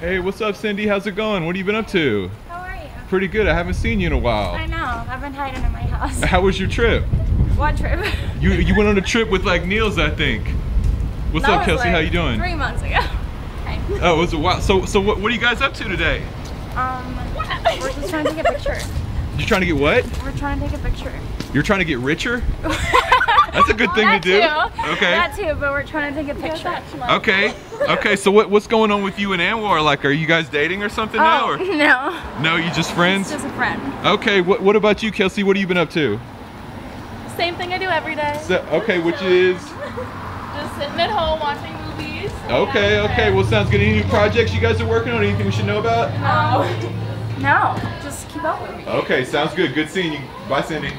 Hey, what's up, Cindy? How's it going? What have you been up to? How are you? Pretty good. I haven't seen you in a while. I know. I've been hiding in my house. How was your trip? What trip? You you went on a trip with like Niels, I think. What's That up, Kelsey? like How you doing? Three months ago. Okay. Oh, it was a while. So so what, what are you guys up to today? Um, we're just trying to take a picture. You trying to get what? We're trying to take a picture. You're trying to get richer? That's a good thing that to do. Too. Okay. That too, but we're trying to take a picture. Okay. Okay. So what what's going on with you and Anwar? Like, are you guys dating or something now? Oh, Or no. no, you just friends? It's just a friend. Okay. What what about you, Kelsey? What have you been up to? Same thing I do every day. So, okay, which is Just sitting at home watching movies. okay. Okay. Well, sounds good. Any new projects you guys are working on? Anything we should know about? No. No. Just keep up with me. Okay. Sounds good. Good seeing you. Bye, Cindy.